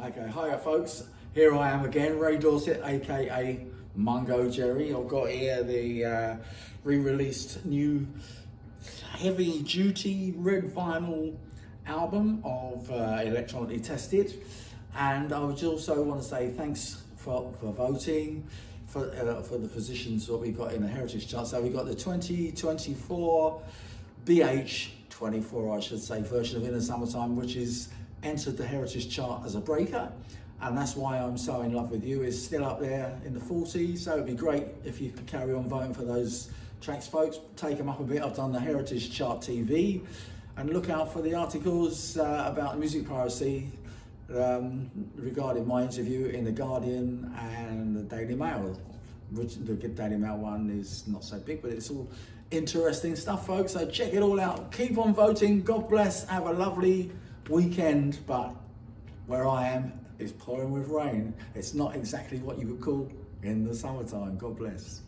Okay, hiya folks. Here I am again, Ray Dorset, aka Mungo Jerry. I've got here the uh, re-released new heavy duty red vinyl album of uh, Electronically Tested. And I would also want to say thanks for, for voting for, uh, for the positions that we've got in the Heritage Chart. So we've got the 2024 BH 24, I should say, version of In the Summertime, which is entered the Heritage Chart as a breaker. And that's why I'm so in love with you. is still up there in the 40s. So it'd be great if you could carry on voting for those tracks, folks. Take them up a bit. I've done the Heritage Chart TV. And look out for the articles uh, about music piracy um, regarding my interview in The Guardian and the Daily Mail. Which the Daily Mail one is not so big, but it's all interesting stuff, folks. So check it all out. Keep on voting. God bless. Have a lovely weekend. But where I am, it's pouring with rain. It's not exactly what you would call in the summertime. God bless.